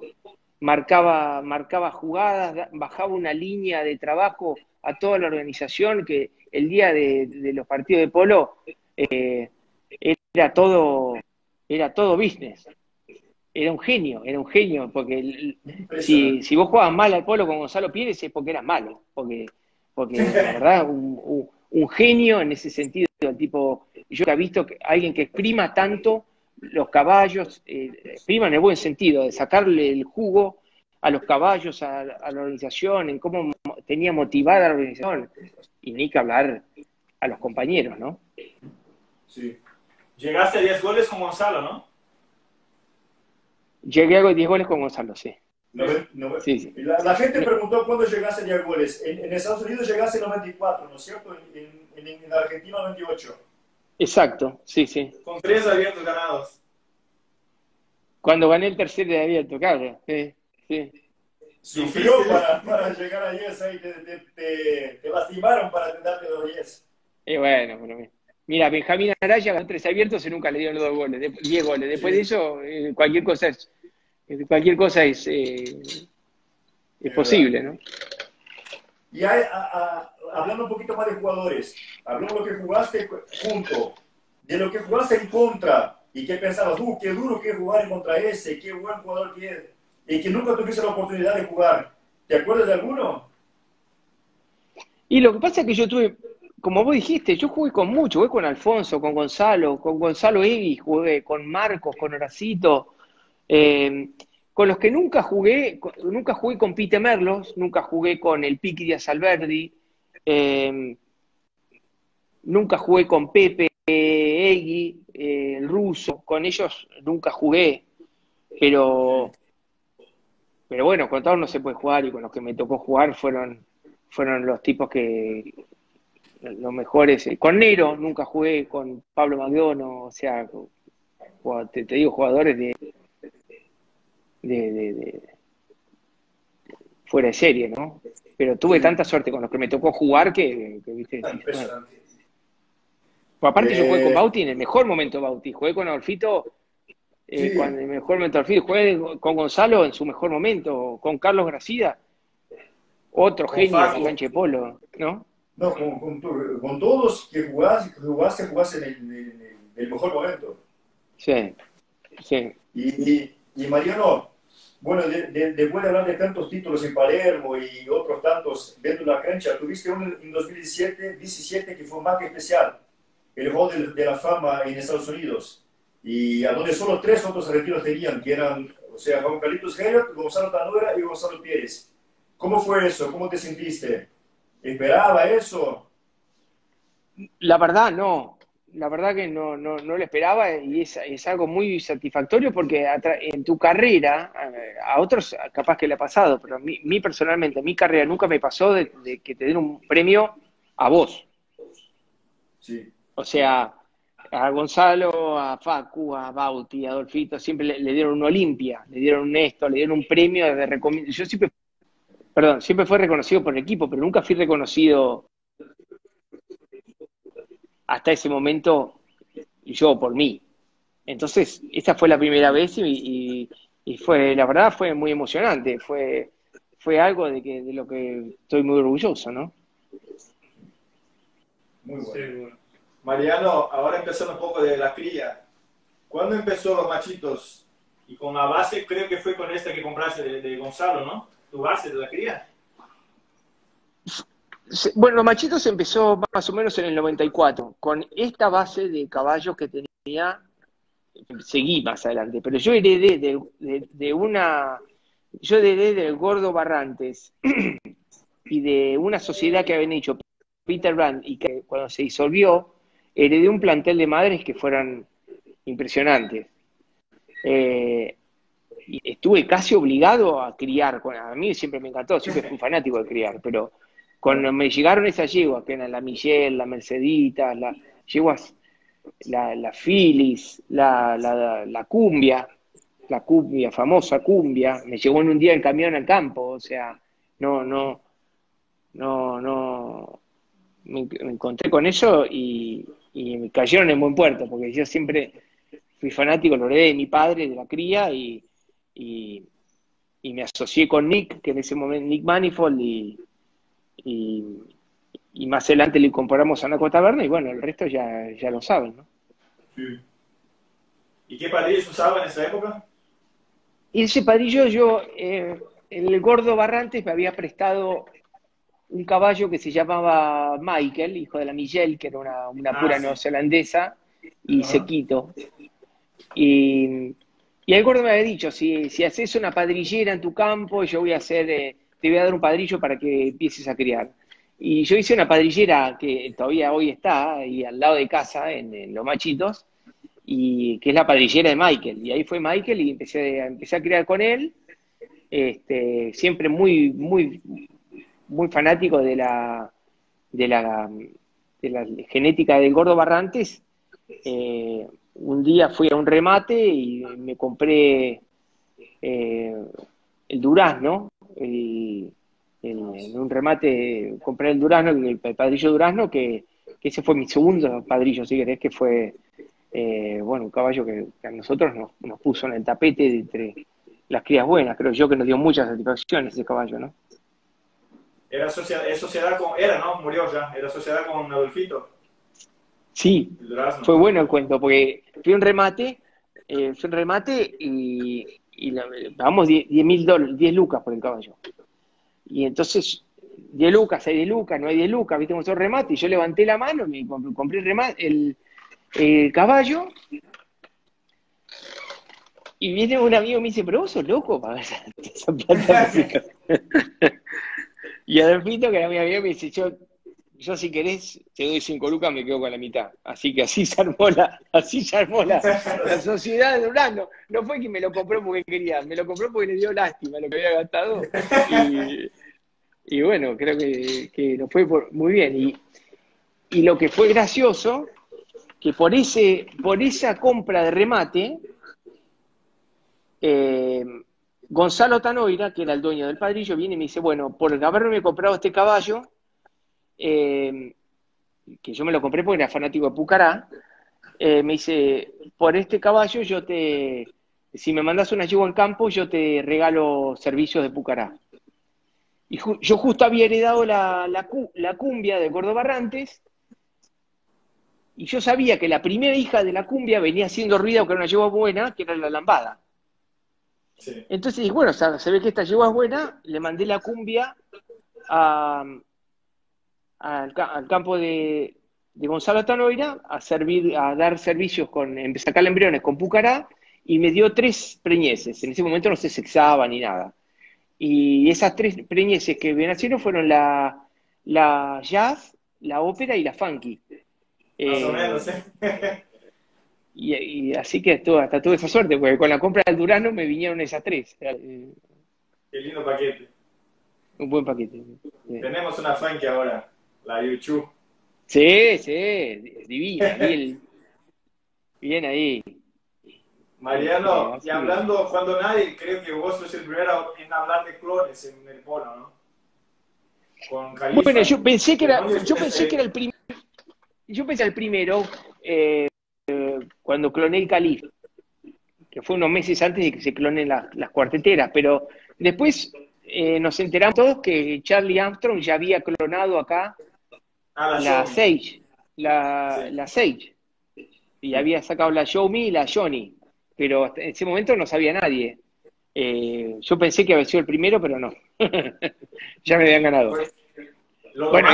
marcaba, marcaba jugadas, bajaba una línea de trabajo a toda la organización que, el día de, los partidos de polo eh, era todo, era todo business. Era un genio, era un genio, porque si, si vos jugabas mal al polo con Gonzalo Pérez es porque eras malo, porque, porque la <laughs> verdad, un, un, genio en ese sentido, tipo, yo he visto que alguien que exprima tanto los caballos, eh, exprima en el buen sentido, de sacarle el jugo a los caballos, a, la organización, en cómo tenía motivada la organización, y ni que hablar a los compañeros, ¿no? Sí. Llegaste a 10 goles con Gonzalo, ¿no? Llegué a 10 goles con Gonzalo, sí. sí, sí. La, gente preguntó cuándo llegaste a 10 goles. En, Estados Unidos llegaste en 94, ¿no es cierto? En, en, Argentina 98. Exacto, sí, sí. Con tres abiertos ganados. Cuando gané el tercer de abierto, claro. Sí. Sufrió para, para, llegar a 10 ahí, te, te, te, lastimaron para darte los 10. Y bueno, bueno, mira, Benjamín Araya ganó tres abiertos y nunca le dieron dos goles, 10 goles. Después de eso, eh, cualquier cosa es, eh, cualquier cosa es, eh, es posible, ¿no? Y hay, hablando un poquito más de jugadores, hablando de lo que jugaste junto, de lo que jugaste en contra, y que pensabas, uh, qué duro que es jugar en contra ese, qué buen jugador que es y que nunca tuviste la oportunidad de jugar. ¿Te acuerdas de alguno? Y lo que pasa es que yo tuve, como vos dijiste, yo jugué con mucho, jugué con Alfonso, con Gonzalo, con Gonzalo Egui, jugué con Marcos, con Horacito, eh, con los que nunca jugué, nunca jugué con Pite Merlos, nunca jugué con el Piqui Díaz Alberdi, eh, nunca jugué con Pepe Egui, eh, el ruso, con ellos nunca jugué, pero pero bueno, con todos no se puede jugar y con los que me tocó jugar fueron, fueron los tipos que los mejores. Con Nero nunca jugué, con Pablo Magdono, o sea, te, digo, jugadores de, de, fuera de serie, ¿no? Pero tuve tanta suerte con los que me tocó jugar que, viste. aparte yo jugué con eh, Bauti en el mejor momento Bauti, jugué con Adolfito eh, cuando el mejor momento al fin, juegue con Gonzalo en su mejor momento, con Carlos Gracida, otro genio de cancha de polo, ¿no? No, con, con, todos que jugaste, jugaste, jugaste en el, mejor momento. Sí, sí. Y, y, Mariano, bueno, después de, hablar de tantos títulos en Palermo y otros tantos dentro de la cancha, tuviste uno en 2017 17 que fue más que especial, el Hall de la Fama en Estados Unidos y a donde solo tres otros retiros tenían, que eran, o sea, Juan Carlitos Gerard, Gonzalo Tanura y Gonzalo Pérez. ¿Cómo fue eso? ¿Cómo te sentiste? ¿Esperaba eso? La verdad, no. La verdad que no, no, no lo esperaba y es, es algo muy satisfactorio porque en tu carrera, a otros capaz que le ha pasado, pero a mí, personalmente, a mi carrera nunca me pasó de, de que te den un premio a vos. Sí. O sea, a Gonzalo, a Facu, a Bauti, a Adolfito, siempre le, dieron una Olimpia, le dieron un esto, le dieron un premio de recomendación. Yo siempre, perdón, siempre fue reconocido por el equipo, pero nunca fui reconocido hasta ese momento yo por mí. Entonces, esta fue la primera vez y, fue, la verdad, fue muy emocionante. Fue, fue algo de, que, de lo que estoy muy orgulloso, ¿no? Muy bueno. Mariano, ahora empezando un poco de la cría. ¿Cuándo empezó los machitos? Y con la base, creo que fue con esta que compraste de, Gonzalo, ¿no? Tu base de la cría. Bueno, machitos empezó más o menos en el 94, con esta base de caballos que tenía, seguí más adelante, pero yo heredé de, de una, yo heredé del Gordo Barrantes <clears throat> y de una sociedad que habían hecho Peter Brand y que cuando se disolvió, heredé un plantel de madres que fueran impresionantes. Eh, y estuve casi obligado a criar. A mí siempre me encantó, siempre fui un <laughs> fanático de criar, pero cuando me llegaron esas yeguas, que eran la Michelle, la Mercedita, las yeguas, la, la Phyllis, la, la, cumbia, la cumbia, famosa cumbia, me llegó en un día el camión al campo, o sea, no, no, no, no, me encontré con eso y, y me cayeron en buen puerto, porque yo siempre fui fanático, lo heredé de mi padre, de la cría, y, y, me asocié con Nick, que en ese momento, Nick Manifold, y, y más adelante le incorporamos a Naco Taberna y bueno, el resto ya, ya lo saben, ¿no? Sí. ¿Y qué padrillos usaban en esa época? Y ese padrillo yo, eh, el gordo Barrantes me había prestado un caballo que se llamaba Michael, hijo de la Miguel, que era una, una Ah, pura sí. neozelandesa, y Ajá. sequito. Y, y el gordo me había dicho, si, si haces una padrillera en tu campo, yo voy a hacer, eh, te voy a dar un padrillo para que empieces a criar. Y yo hice una padrillera que todavía hoy está ahí al lado de casa, en, Los Machitos, y que es la padrillera de Michael. Y ahí fue Michael y empecé, empecé a criar con él, este, siempre muy, muy, muy fanático de la, de la, de la genética del gordo Barrantes. Eh, un día fui a un remate y me compré eh, el durazno. y en, un remate compré el durazno, el padrillo durazno, que, que ese fue mi segundo padrillo, si querés, que fue eh, bueno, un caballo que, a nosotros nos, puso en el tapete entre las crías buenas. Creo yo que nos dio muchas satisfacciones ese caballo, ¿no? Era sociedad, sociedad con, era, ¿no? Murió ya. Era sociedad con Adolfito, Sí, fue bueno el cuento, porque fui un remate, eh, fui un remate y, y pagamos 10 mil dólares, 10 lucas por el caballo. Y entonces, 10 lucas, hay 10 lucas, no hay 10 lucas, viste cómo son remate, y yo levanté la mano, me comp- compré el, remate, el, el caballo, y viene un amigo y me dice, pero vos sos loco para <laughs> esa, esa plata. <laughs> y Adolfito, que era mi amigo, me dice, yo, yo si querés, te doy 5 lucas, me quedo con la mitad. Así que así <laughs> se armó la, así se armó la, sociedad de Durazno. No fue que me lo compró porque quería, me lo compró porque le dio lástima lo que había gastado. Y, bueno, creo que, que lo fue por- muy bien. Y, y lo que fue gracioso, que por, ese, por esa compra de remate, eh, Gonzalo Tanoira, que era el dueño del padrillo, viene y me dice, bueno, por haberme comprado este caballo, eh, que yo me lo compré porque era fanático de Pucará, eh, me dice, por este caballo yo te, si me mandas una yegua al campo, yo te regalo servicios de Pucará. Y ju- yo justo había heredado la, la, cu- la cumbia de Gordo Barrantes, y yo sabía que la primera hija de la cumbia venía haciendo ruido, que era una yegua buena, que era la lambada. Sí. Entonces dije, bueno, se ve que esta yegua es buena, le mandé la cumbia a- al, al campo de, de Gonzalo Tanoira a servir, a dar servicios con, en sacar embriones con Pucará, y me dio tres preñeces. En ese momento no se sexaba ni nada. Y esas tres preñeces que me nacieron fueron la, la jazz, la ópera y la funky. Más o Eh, menos, ¿eh? y, y así que hasta tuve esa suerte, porque con la compra del Durano me vinieron esas tres. Qué lindo paquete. un buen paquete. Tenemos una funky ahora, la YouTube. Sí, sí, divina. Bien, bien ahí. Mariano, y hablando, cuando nadie, creo que vos sos el primero en hablar de clones en el polo, ¿no? Con Califa. Bueno, yo pensé que era, ¿Dónde yo pensé que era el primero, yo pensé el primero eh, cuando cloné el Califa, que fue unos meses antes de que se clonen las, las cuarteteras, pero después eh, nos enteramos todos que Charlie Armstrong ya había clonado acá Ah, la la Sony. Sage, la, Sí. la Sage, y había sacado la Me y la Johnny, pero hasta en ese momento no sabía nadie. Eh, yo pensé que había sido el primero, pero no. <laughs> ya me habían ganado. Pues, ¿Lo Bueno.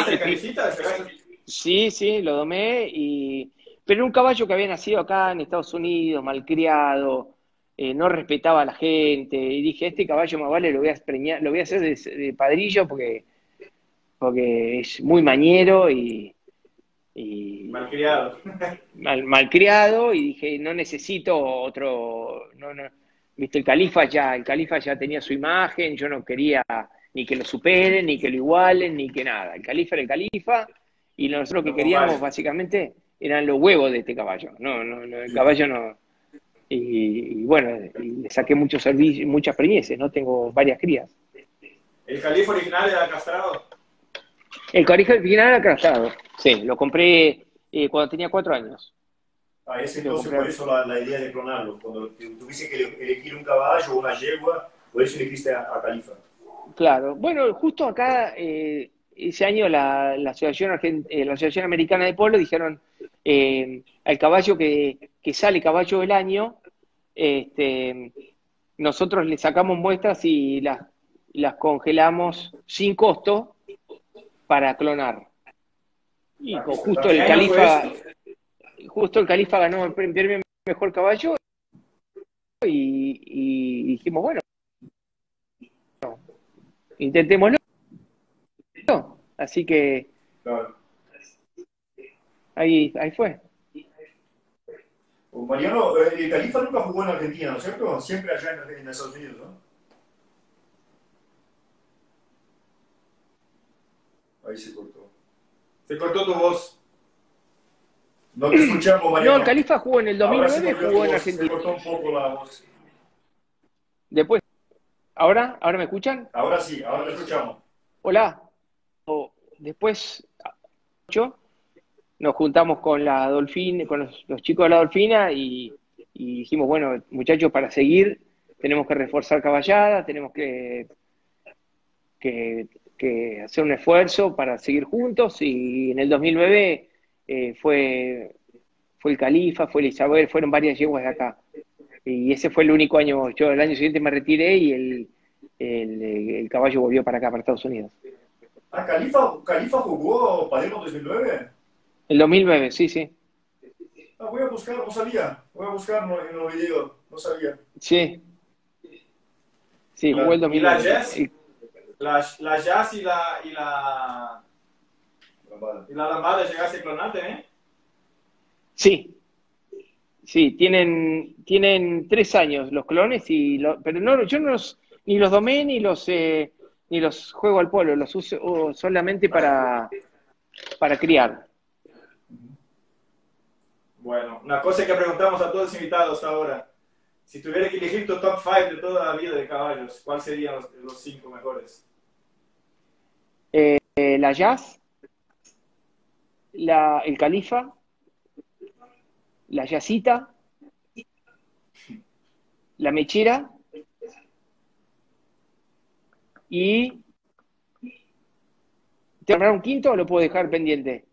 Sí, sí, lo domé, y... pero era un caballo que había nacido acá en Estados Unidos, malcriado, eh, no respetaba a la gente, y dije, este caballo más vale lo voy a preñar, lo voy a hacer de, de padrillo porque, porque es muy mañero y, y Malcriado. <laughs> mal, malcriado, y dije, no necesito otro, no, no, viste, el califa ya, el califa ya tenía su imagen, yo no quería ni que lo superen, ni que lo igualen, ni que nada. El califa era el califa, y nosotros lo que queríamos básicamente eran los huevos de este caballo. No, no, no, el caballo no. Y, y bueno, y le saqué muchos servicios, muchas preñeces, ¿no? Tengo varias crías. ¿El califa original era castrado? El califa original era castrado. Sí, lo compré eh, cuando tenía cuatro años. Ah, ese entonces por eso la, la idea de clonarlo. Cuando tu- tuviste que ele- elegir un caballo o una yegua, por eso elegiste a, a Califa. Claro. Bueno, justo acá, eh, ese año la, Asociación, eh, la Asociación Americana de Polo dijeron eh, al caballo que, sale caballo del año, este, nosotros le sacamos muestras y las, las congelamos sin costo para clonar. Y justo el califa, justo el califa ganó el premio mejor caballo y, dijimos, bueno, intentémoslo. Así que ahí, ahí fue. Mariano, eh, el Califa nunca jugó en Argentina, ¿no es cierto? Siempre allá en, Estados Unidos, ¿no? Ahí se cortó. Se cortó tu voz. No te escuchamos, Mariano. No, el Califa jugó en el 2009, jugó en Argentina. Se cortó un poco la voz. Después, ¿ahora? ¿Ahora me escuchan? Ahora sí, ahora te escuchamos. Hola. Después, nos juntamos con la Dolfina, con los, chicos de la Dolfina y, dijimos, bueno, muchachos, para seguir tenemos que reforzar caballada, tenemos que, que, hacer un esfuerzo para seguir juntos y en el 2009 eh, fue, fue el Califa, fue el Isabel, fueron varias yeguas de acá. Y ese fue el único año, yo el año siguiente me retiré y el, el caballo volvió para acá, para Estados Unidos. ¿Ah, Califa, Califa jugó Palermo 2009? El 2009, sí, sí. Ah, voy a buscar, no sabía. Voy a buscar en los videos, no sabía. Sí. Sí, jugó el 2009. ¿Y la Jazz? La, la Jazz y la... Y la... ¿Y la lambada llegaste a clonarte, eh? Sí. Sí, tienen, tienen tres años los clones, y pero no, yo no los, ni los domé ni los... Eh, ni los juego al polo, los uso solamente para, para criar. Bueno, una cosa que preguntamos a todos los invitados ahora. Si tuvieras que elegir tu top 5 de toda la vida de caballos, ¿cuáles serían los, cinco mejores? Eh, la Jazz, la, el Califa, la Yacita, la Mechera y ¿Te nombrar un quinto o lo puedo dejar pendiente?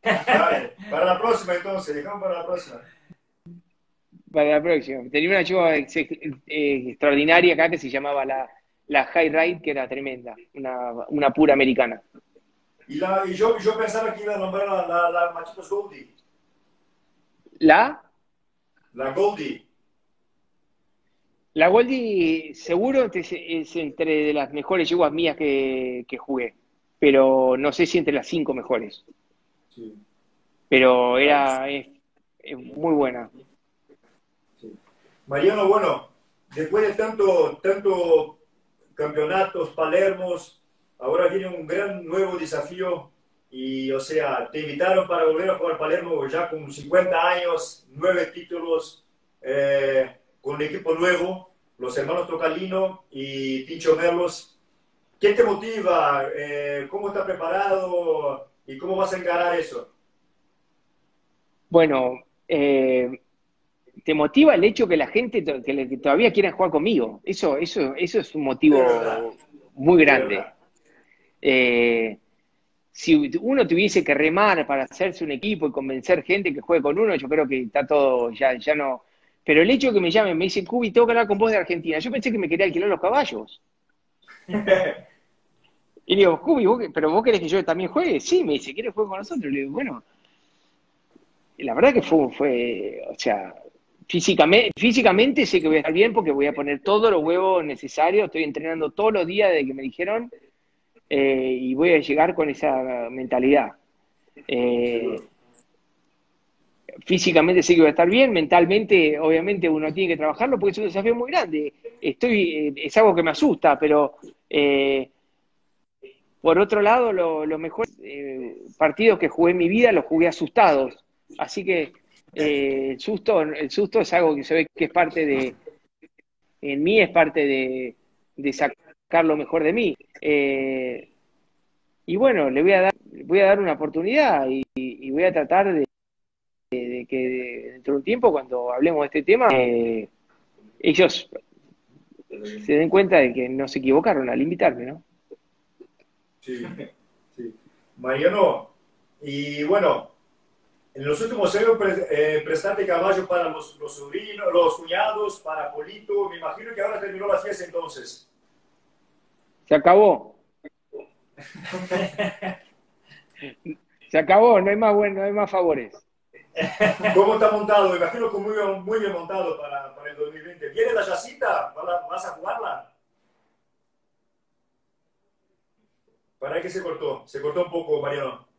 para la próxima entonces, dejamos para la próxima. Para la próxima. Tenía una chiva eh, extraordinaria acá que se llamaba la, la High Ride, que era tremenda, una, una pura americana. Y, la, y yo, yo, pensaba que iba a nombrar la, la, la Machitos Goldie. ¿La? La Goldie. La Goldie seguro es entre de las mejores yeguas mías que, jugué, pero no sé si entre las cinco mejores. Pero era muy buena. Mariano, bueno, después de tanto, tanto campeonatos, Palermos, ahora viene un gran nuevo desafío y, o sea, te invitaron para volver a jugar Palermo ya con 50 años, nueve títulos. Eh, con equipo nuevo, los hermanos Tocalino y Pincho Merlos. ¿Qué te motiva? Eh, ¿Cómo estás preparado? ¿Y cómo vas a encarar eso? Bueno, eh, te motiva el hecho que la gente que, todavía quiera jugar conmigo. Eso, eso, eso es un motivo muy grande. Eh, si uno tuviese que remar para hacerse un equipo y convencer gente que juegue con uno, yo creo que está todo, ya, ya no, pero el hecho de que me llamen, me dicen, Cubi, tengo que hablar con vos de Argentina. Yo pensé que me quería alquilar los caballos. <laughs> y le digo, Cubi, ¿pero vos querés que yo también juegue? Sí, me dice, ¿quieres jugar con nosotros? Le digo, bueno. la verdad que fue, fue o sea, físicamente, físicamente sé que voy a estar bien porque voy a poner todos los huevos necesarios. Estoy entrenando todos los días de que me dijeron eh, y voy a llegar con esa mentalidad. Eh, físicamente sé que voy a estar bien, mentalmente obviamente uno tiene que trabajarlo porque es un desafío muy grande. Estoy, eh, es algo que me asusta, pero eh, por otro lado, los mejores partidos que jugué en mi vida los jugué asustados. Así que el, susto, el susto es algo que se ve que es parte de, en mí es parte de, sacar lo mejor de mí. y bueno, le voy a dar, voy a dar una oportunidad y voy a tratar de, de que dentro de un tiempo, cuando hablemos de este tema, eh, ellos se den cuenta de que no se equivocaron al invitarme, ¿no? Sí, Mariano, y bueno, en los últimos años eh, prestaste caballo para los, los sobrinos, los cuñados, para Polito. Me imagino que ahora terminó la fiesta entonces. Se acabó. Se acabó, no hay más bueno, no hay más favores. ¿Cómo está montado? Me imagino que muy, muy bien montado para, para el 2020. ¿Viene la yacita? ¿Vas a jugarla? ¿Para qué se cortó? Se cortó un poco, Mariano.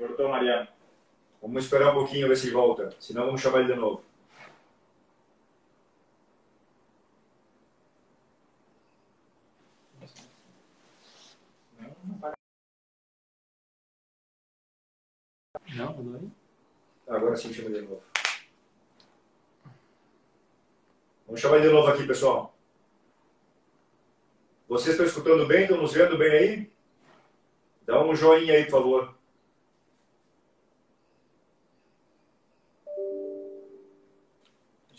Cortou, Mariano. Vamos esperar um pouquinho, ver se volta. Senão vamos chamar ele de novo. Não, mudou aí? Agora sim chama de novo. Vamos chamar ele de novo aqui, pessoal. Vocês estão escutando bem? Estão nos vendo bem aí? Dá um joinha aí, por favor.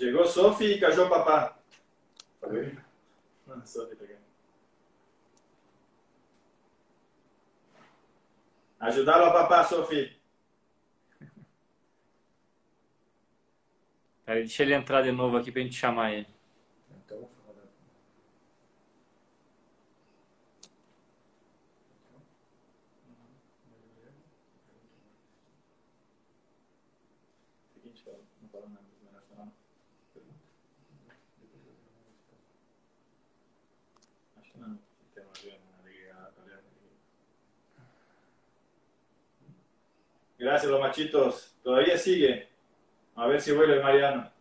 Chegou Sophie e Cajou Papá. Falei? Ah, Sophie tá. Ajudá-lo a papar, Sophie. Deixa ele entrar de novo aqui pra gente chamar ele. Gracias, los machitos. Todavía sigue. A ver si vuelve Mariano.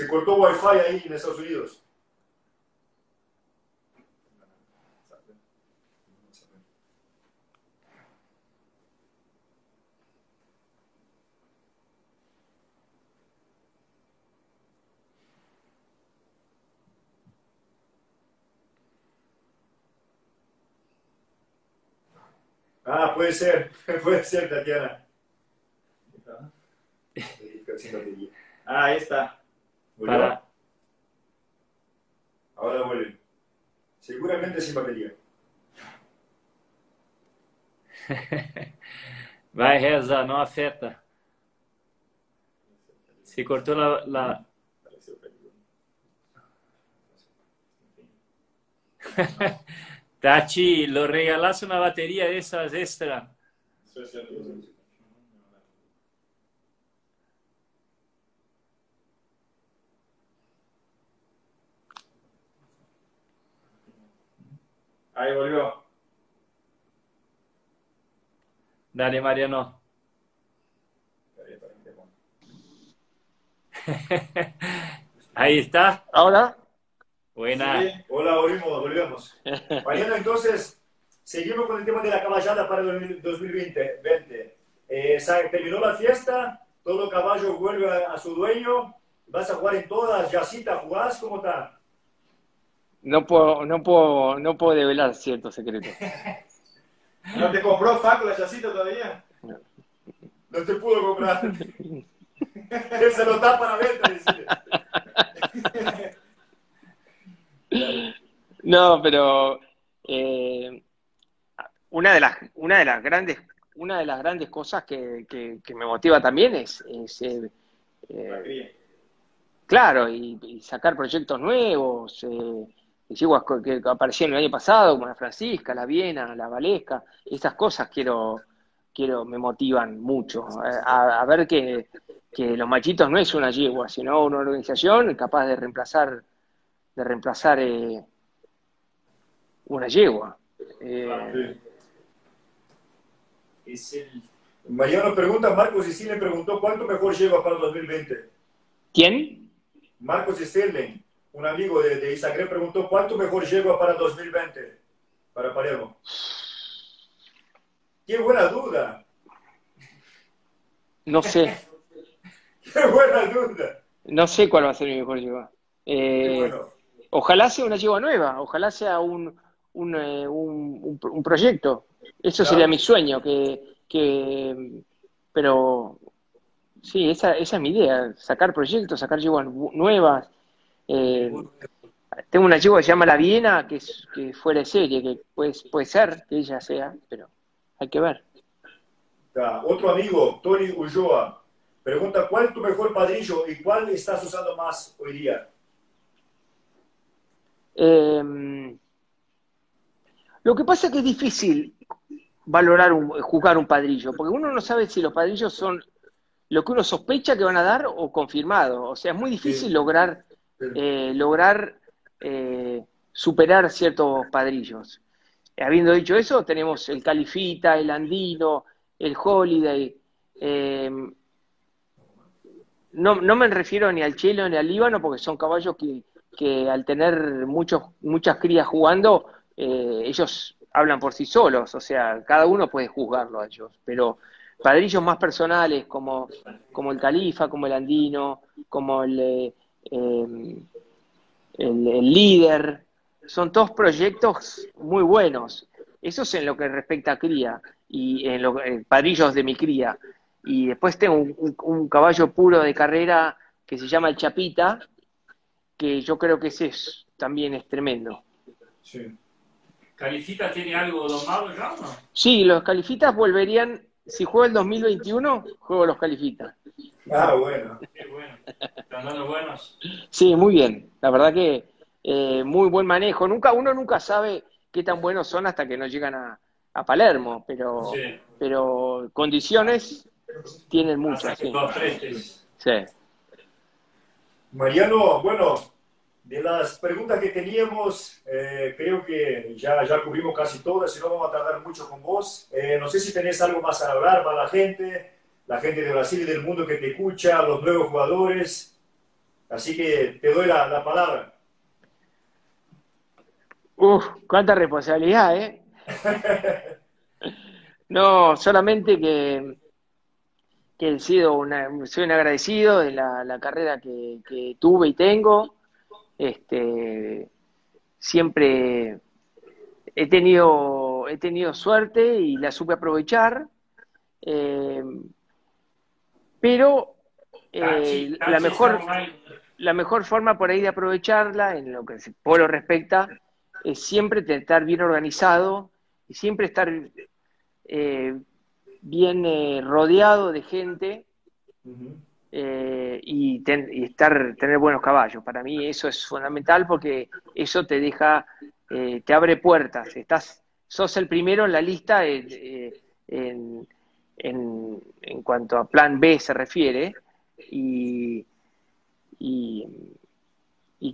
se cortou o Wi-Fi aí nos Estados Unidos. Ah, puede ser, <laughs> puede ser, Tatiana. Ah, ahí está. Para. Ahora vuelve. Seguramente sin batería. <laughs> Vai, Reza, não afeta. Se cortou la, la... <laughs> Tati, lo regalas una batería de esas extra. Ahí volvió. Dale, Mariano. <laughs> Ahí está. Ahora, Buena. Sí. Hola, volvimos, volvemos. <laughs> Mariano, entonces, seguimos con el tema de la caballada para el 2020. 20. Eh, terminó la fiesta, todo caballo vuelve a, a su dueño, vas a jugar en todas, yacita, jugás, ¿cómo está? no puedo, no puedo, no puedo develar ciertos secretos. <laughs> ¿No te compró Faco la chacita todavía? No te pudo comprar. <laughs> Él se lo da para venta, dice. No, pero eh, una de las, una de las grandes, una de las grandes cosas que, que- que me motiva también es, es, eh, eh. Claro, y, y sacar proyectos nuevos, eh, yiguas co- que aparecieron el año pasado, como la Francisca, la Viena, la Valesca, esas cosas quiero, quiero, me motivan mucho. A, a ver que, que los machitos no es una yegua, sino una organización capaz de reemplazar, de reemplazar eh, una yegua. Eh, Es el... Mariano pregunta, Marcos y le preguntó cuánto mejor lleva para el 2020. ¿Quién? Marcos Sterling, un amigo de, de Instagram, preguntó cuánto mejor llega para 2020 para Palermo. Qué buena duda, No sé, <laughs> qué buena duda. no sé cuál va a ser mi mejor. Qué Eh, bueno. Ojalá sea una yegua nueva, ojalá sea un, un, eh, un, un proyecto. Eso sería mi sueño, que, que pero sí, esa, esa es mi idea, sacar proyectos, sacar yeguas nuevas. Eh, tengo una yegua que se llama La Viena, que, es, que fuera de serie, que puede, puede ser que ella sea, pero hay que ver. Otro amigo, Tony Ulloa, pregunta, ¿cuál es tu mejor padrillo y cuál estás usando más hoy día? Eh, lo que pasa es que es difícil valorar, un, jugar un padrillo, porque uno no sabe si los padrillos son lo que uno sospecha que van a dar o confirmado. O sea, es muy difícil lograr, eh, lograr eh, superar ciertos padrillos. Habiendo dicho eso, tenemos el Califita, el Andino, el Holiday. Eh, no, no, me refiero ni al Chelo ni al Líbano, porque son caballos que, que al tener muchos, muchas crías jugando, ellos hablan por sí solos, o sea, cada uno puede juzgarlo a ellos, pero padrillos más personales como, como el Califa, como el Andino, como el, eh, em, el, líder, son todos proyectos muy buenos. Eso es en lo que respecta a cría y en los padrillos de mi cría. Y después tengo un, un, caballo puro de carrera que se llama el Chapita, que yo creo que ese es, también es tremendo. Sí. ¿Califitas tiene algo domado ya o no? Sí, los Califitas volverían, si juego el 2021, juego los Califitas. Ah, bueno. Qué bueno. ¿Están dando buenos? Sí, muy bien. La verdad que eh, muy buen manejo. Nunca, uno nunca sabe qué tan buenos son hasta que no llegan a, a Palermo, pero, pero condiciones tienen muchas. Sí. sí. Mariano, bueno, de las preguntas que teníamos, eh, creo que ya, ya cubrimos casi todas, y no vamos a tardar mucho con vos. Eh, no sé si tenés algo más a hablar para la gente, la gente de Brasil y del mundo que te escucha, los nuevos jugadores. Así que te doy la, la palabra. Uf, cuánta responsabilidad, ¿eh? <laughs> no, solamente que, que he sido una, soy un agradecido de la, la carrera que, que tuve y tengo. Este, siempre he tenido, he tenido suerte y la supe aprovechar, eh, pero eh, la, mejor, la mejor forma por ahí de aprovecharla, en lo que se polo respecta, es siempre estar bien organizado y siempre estar eh, bien rodeado de gente eh, y, estar, tener buenos caballos. Para mí eso es fundamental porque eso te deja, eh, te abre puertas. Estás, sos el primero en la lista eh, en, en, cuanto a plan B se refiere y, y,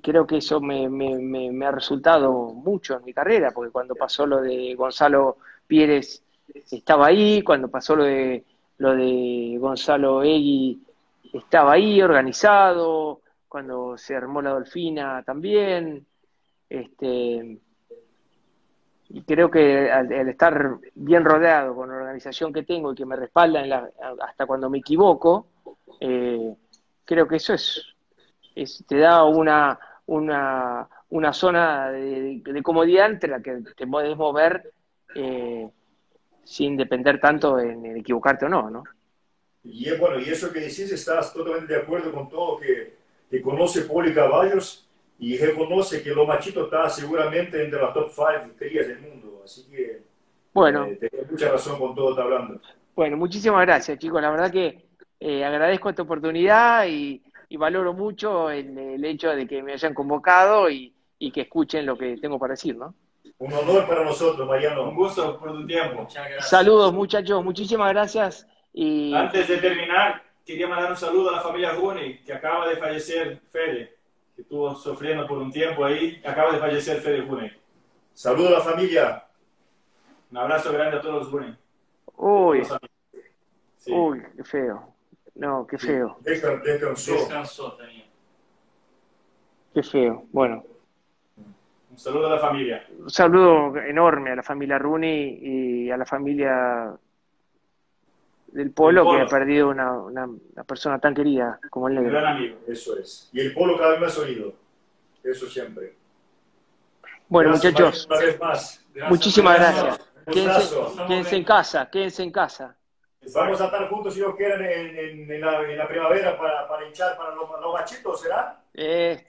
creo que eso me, me, me, ha resultado mucho en mi carrera, porque cuando pasó lo de Gonzalo Pérez estaba ahí, cuando pasó lo de lo de Gonzalo Egui estaba ahí organizado, cuando se armó la Dolfina también, este, y creo que al, estar bien rodeado con la organización que tengo y que me respalda hasta cuando me equivoco, eh, creo que eso es, te da una, una, una zona de, comodidad entre la que te puedes mover eh, sin depender tanto en, en equivocarte o no, ¿no? Y bueno, y eso que decís, estás totalmente de acuerdo con todo que, que conoce Poli Caballos y reconoce que lo machito está seguramente entre las top 5 crías del mundo. Así que bueno, eh, mucha razón con todo está hablando. Bueno, muchísimas gracias, chicos. La verdad que eh, agradezco esta oportunidad y, valoro mucho el, hecho de que me hayan convocado y, y, que escuchen lo que tengo para decir, ¿no? Un honor para nosotros, Mariano. Un gusto por tu tiempo. Saludos, muchachos. Muchísimas gracias antes de terminar, quería mandar un saludo a la familia Rune, que acaba de fallecer Fede, que estuvo sufriendo por un tiempo ahí, acaba de fallecer Fede Rune. Saludo a la familia. Un abrazo grande a todos los Rune. Uy, uy, qué feo. No, qué feo. descansó. Descansó también. Qué feo. Bueno. Un saludo a la familia. Un saludo enorme a la familia Rune y a la familia del polo, que ha perdido una, una, persona tan querida como el negro. Gran amigo, eso es. Y el polo cada vez más oído. Eso siempre. Bueno, Gracias, muchachos, Una vez más. Gracias, muchísimas gracias. Un Quédense, quédense en casa, quédense en casa. Vamos a estar juntos, si Dios quiere, en, en- en la, en la primavera para, para hinchar para los, los machitos, ¿será? Eh,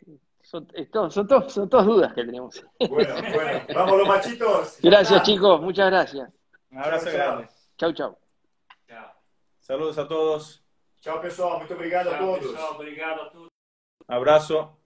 son, esto- son, todos, son todas dudas que tenemos. Bueno, bueno. Vamos los machitos. Gracias, chicos, muchas gracias. Un abrazo Chao, chao. grande. Chau, chau. Tchau. Saludos a todos. Chao, pessoal. Muito obrigado a Tchau, todos. pessoal. Obrigado a todos. Abrazo.